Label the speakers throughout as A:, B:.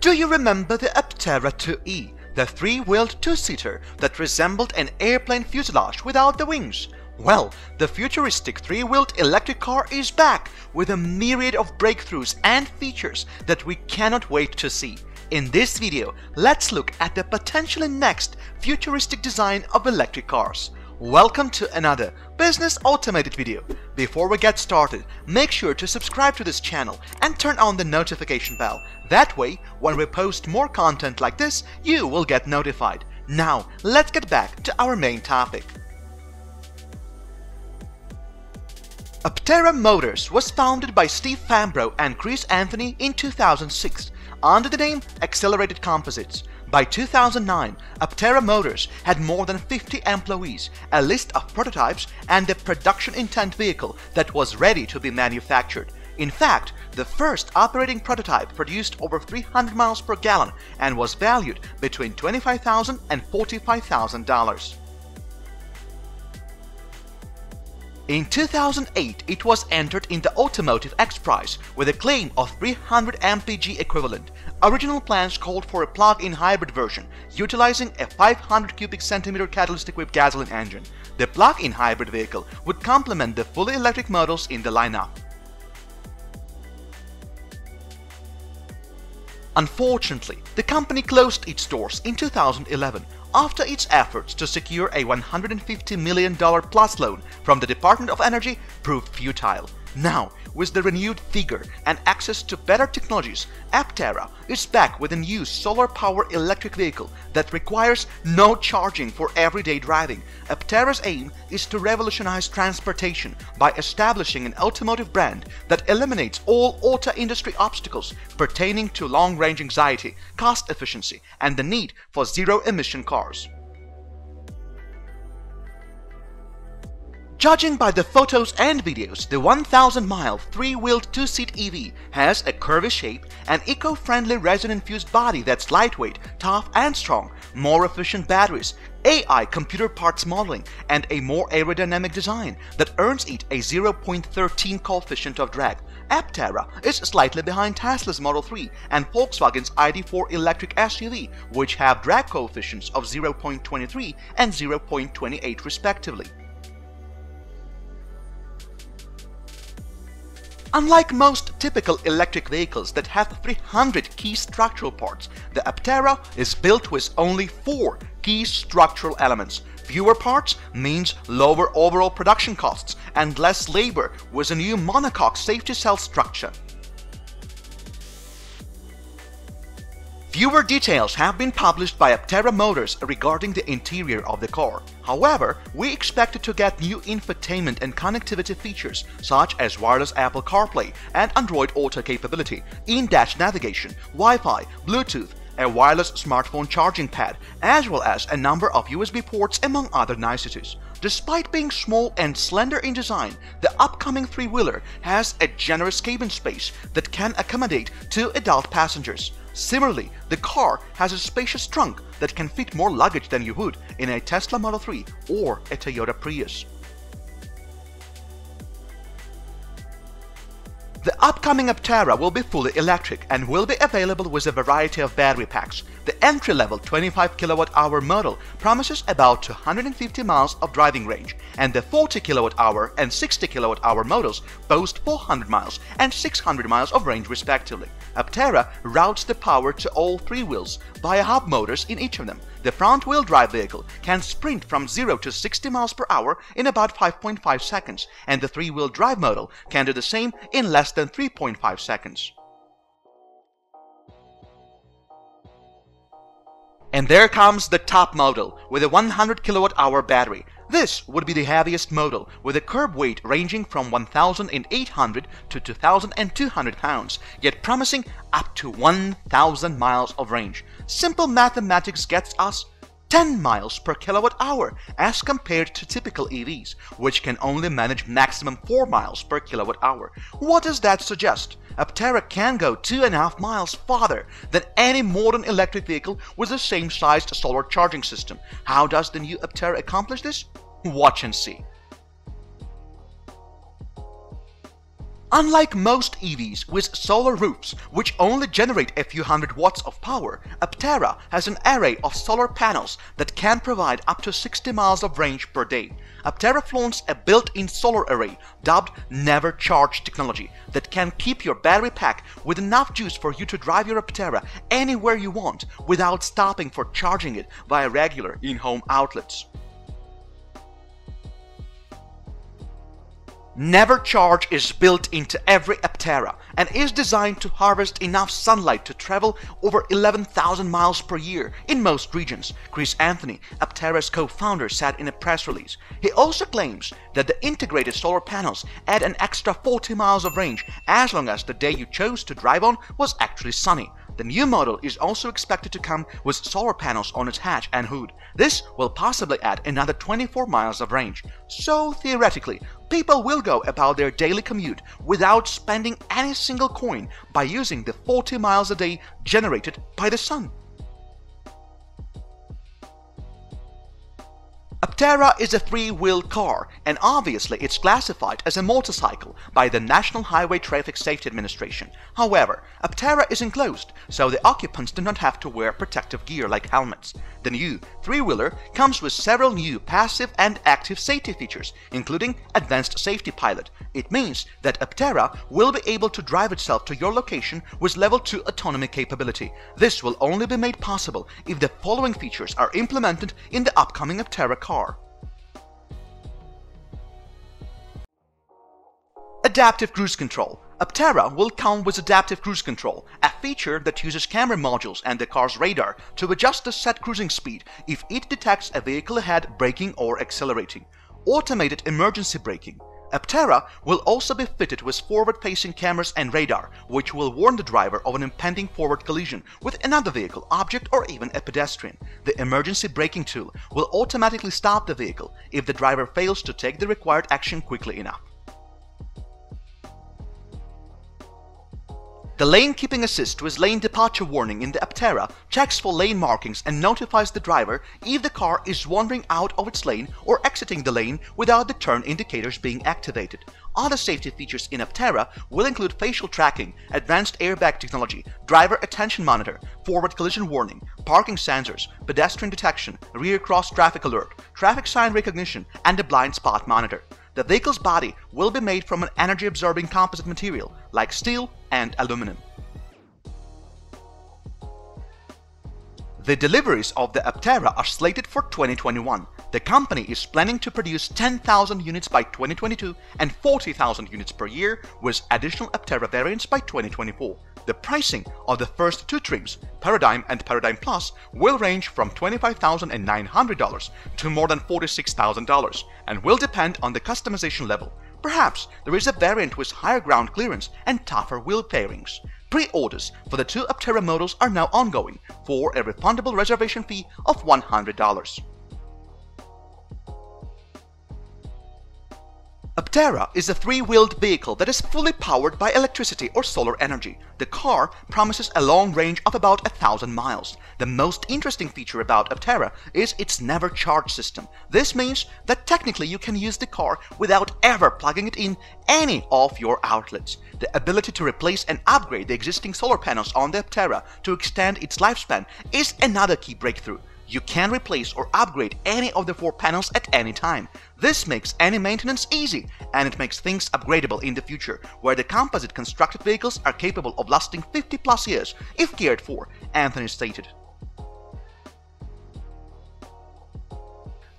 A: Do you remember the Aptera 2E, the three-wheeled two-seater that resembled an airplane fuselage without the wings? Well, the futuristic three-wheeled electric car is back with a myriad of breakthroughs and features that we cannot wait to see. In this video, let's look at the potentially next futuristic design of electric cars. Welcome to another Business Automated video. Before we get started, make sure to subscribe to this channel and turn on the notification bell. That way, when we post more content like this, you will get notified. Now, let's get back to our main topic. Aptera Motors was founded by Steve Fambro and Chris Anthony in 2006 under the name Accelerated Composites. By 2009, Aptera Motors had more than 50 employees, a list of prototypes, and a production intent vehicle that was ready to be manufactured. In fact, the first operating prototype produced over 300 miles per gallon and was valued between $25,000 and $45,000. In 2008, it was entered in the Automotive X Prize with a claim of 300 mpg equivalent. Original plans called for a plug-in hybrid version utilizing a 500 cubic centimeter catalyst-equipped gasoline engine. The plug-in hybrid vehicle would complement the fully electric models in the lineup. Unfortunately, the company closed its doors in 2011 after its efforts to secure a $150 million plus loan from the Department of Energy proved futile. Now, with the renewed vigor and access to better technologies, Aptera is back with a new solar-powered electric vehicle that requires no charging for everyday driving. Aptera's aim is to revolutionize transportation by establishing an automotive brand that eliminates all auto industry obstacles pertaining to long-range anxiety, cost efficiency, and the need for zero-emission cars. Judging by the photos and videos, the 1000-mile three-wheeled two-seat EV has a curvy shape, an eco-friendly resin-infused body that's lightweight, tough and strong, more efficient batteries, AI computer parts modeling, and a more aerodynamic design that earns it a 0.13 coefficient of drag. Aptera is slightly behind Tesla's Model 3 and Volkswagen's ID4 electric SUV, which have drag coefficients of 0.23 and 0.28 respectively. Unlike most typical electric vehicles that have 300 key structural parts, the Aptera is built with only 4 key structural elements. Fewer parts means lower overall production costs and less labor with a new monocoque safety cell structure. Fewer details have been published by Aptera Motors regarding the interior of the car. However, we expect to get new infotainment and connectivity features such as wireless Apple CarPlay and Android Auto capability, in-dash navigation, Wi-Fi, Bluetooth, a wireless smartphone charging pad, as well as a number of USB ports among other niceties. Despite being small and slender in design, the upcoming three-wheeler has a generous cabin space that can accommodate two adult passengers. Similarly, the car has a spacious trunk that can fit more luggage than you would in a Tesla Model 3 or a Toyota Prius. The upcoming Aptera will be fully electric and will be available with a variety of battery packs. The entry-level 25 kWh model promises about 250 miles of driving range, and the 40 kWh and 60 kWh models boast 400 miles and 600 miles of range respectively. Aptera routes the power to all three wheels via hub motors in each of them. The front-wheel drive vehicle can sprint from 0 to 60 miles per hour in about 5.5 seconds, and the three-wheel drive model can do the same in less than 3.5 seconds. And there comes the top model with a 100 kilowatt hour battery. This would be the heaviest model with a curb weight ranging from 1,800 to 2,200 pounds, yet promising up to 1,000 miles of range. Simple mathematics gets us 10 miles per kilowatt hour as compared to typical EVs, which can only manage maximum 4 miles per kilowatt hour. What does that suggest? Aptera can go 2.5 miles farther than any modern electric vehicle with the same sized solar charging system. How does the new Aptera accomplish this? Watch and see. Unlike most EVs with solar roofs, which only generate a few hundred watts of power, Aptera has an array of solar panels that can provide up to 60 miles of range per day. Aptera flaunts a built-in solar array dubbed Never Charge technology that can keep your battery pack with enough juice for you to drive your Aptera anywhere you want without stopping for charging it via regular in-home outlets. Never Charge is built into every Aptera and is designed to harvest enough sunlight to travel over 11,000 miles per year in most regions, Chris Anthony, Aptera's co-founder, said in a press release. He also claims that the integrated solar panels add an extra 40 miles of range as long as the day you chose to drive on was actually sunny. The new model is also expected to come with solar panels on its hatch and hood. This will possibly add another 24 miles of range. So theoretically, people will go about their daily commute without spending any single coin by using the 40 miles a day generated by the sun. Aptera is a three-wheeled car and obviously it's classified as a motorcycle by the National Highway Traffic Safety Administration. However, Aptera is enclosed, so the occupants do not have to wear protective gear like helmets. The new three-wheeler comes with several new passive and active safety features, including Advanced Safety Pilot. It means that Aptera will be able to drive itself to your location with level 2 autonomy capability. This will only be made possible if the following features are implemented in the upcoming Aptera car car. Adaptive Cruise Control Aptera will come with Adaptive Cruise Control, a feature that uses camera modules and the car's radar to adjust the set cruising speed if it detects a vehicle ahead braking or accelerating. Automated Emergency Braking Aptera will also be fitted with forward-facing cameras and radar, which will warn the driver of an impending forward collision with another vehicle, object, or even a pedestrian. The emergency braking tool will automatically stop the vehicle if the driver fails to take the required action quickly enough. The lane keeping assist with lane departure warning in the Aptera checks for lane markings and notifies the driver if the car is wandering out of its lane or exiting the lane without the turn indicators being activated. Other safety features in Aptera will include facial tracking, advanced airbag technology, driver attention monitor, forward collision warning, parking sensors, pedestrian detection, rear cross traffic alert, traffic sign recognition, and a blind spot monitor. The vehicle's body will be made from an energy-absorbing composite material like steel and aluminum. The deliveries of the Aptera are slated for 2021. The company is planning to produce 10,000 units by 2022 and 40,000 units per year with additional Aptera variants by 2024. The pricing of the first two trims, Paradigm and Paradigm Plus, will range from $25,900 to more than $46,000 and will depend on the customization level. Perhaps there is a variant with higher ground clearance and tougher wheel fairings. Pre-orders for the two Aptera models are now ongoing for a refundable reservation fee of $100. Aptera is a three-wheeled vehicle that is fully powered by electricity or solar energy. The car promises a long range of about a thousand miles. The most interesting feature about Aptera is its never charge system. This means that technically you can use the car without ever plugging it in any of your outlets. The ability to replace and upgrade the existing solar panels on the Aptera to extend its lifespan is another key breakthrough. You can replace or upgrade any of the four panels at any time. This makes any maintenance easy, and it makes things upgradable in the future, where the composite constructed vehicles are capable of lasting 50 plus years if cared for, Anthony stated.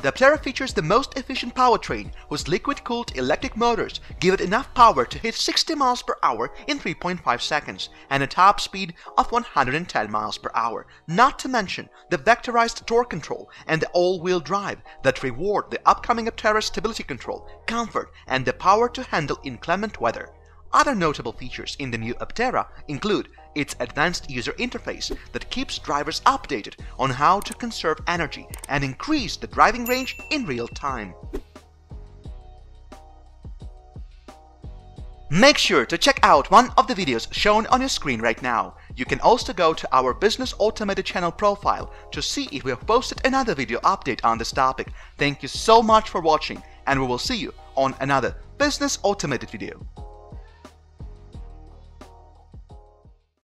A: The Aptera features the most efficient powertrain, whose liquid-cooled electric motors give it enough power to hit 60 miles per hour in 3.5 seconds and a top speed of 110 miles per hour, not to mention the vectorized torque control and the all-wheel drive that reward the upcoming Aptera stability control, comfort, and the power to handle inclement weather. Other notable features in the new Aptera include its advanced user interface that keeps drivers updated on how to conserve energy and increase the driving range in real time. Make sure to check out one of the videos shown on your screen right now. You can also go to our Business Automated channel profile to see if we have posted another video update on this topic. Thank you so much for watching and we will see you on another Business Automated video.